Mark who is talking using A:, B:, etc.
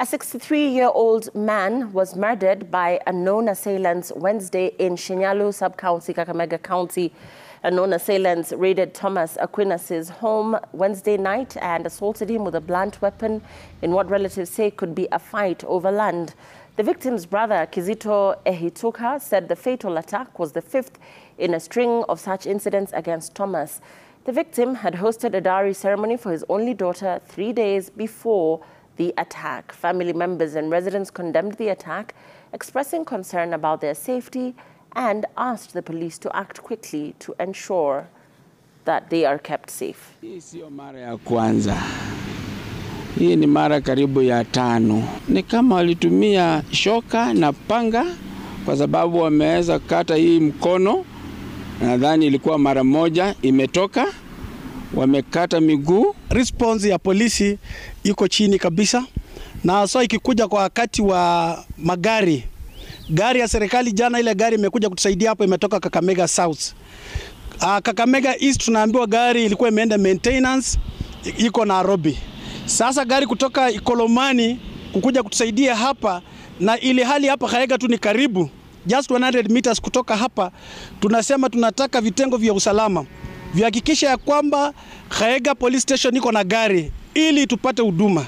A: A 63-year-old man was murdered by unknown assailants Wednesday in Shinyalu sub-county, Kakamega County. Unknown assailants raided Thomas Aquinas' home Wednesday night and assaulted him with a blunt weapon in what relatives say could be a fight over land. The victim's brother, Kizito Ehituka, said the fatal attack was the fifth in a string of such incidents against Thomas. The victim had hosted a dowry ceremony for his only daughter three days before the attack. Family members and residents condemned the attack, expressing concern about their safety and asked the police to act quickly to ensure that they are kept safe.
B: Hii siyo mara ya kwanza, hii ni mara karibu ya tano. Ni kama walitumia shoka na panga, kwa sababu wameweza kata hii mkono. Nadhani ilikuwa mara moja imetoka, wamekata miguu.
C: Response ya polisi iko chini kabisa, na so ikikuja kwa wakati wa magari gari ya serikali jana, ile gari imekuja kutusaidia hapo, imetoka Kakamega South. Uh, Kakamega East tunaambiwa gari ilikuwa imeenda maintenance, iko Nairobi. Sasa gari kutoka Ikolomani kukuja kutusaidia hapa, na ili hali hapa Kaega tu ni karibu just 100 meters kutoka hapa. Tunasema tunataka vitengo vya usalama vihakikisha ya kwamba Kaega police station iko na gari ili tupate huduma.